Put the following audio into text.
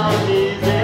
down easy.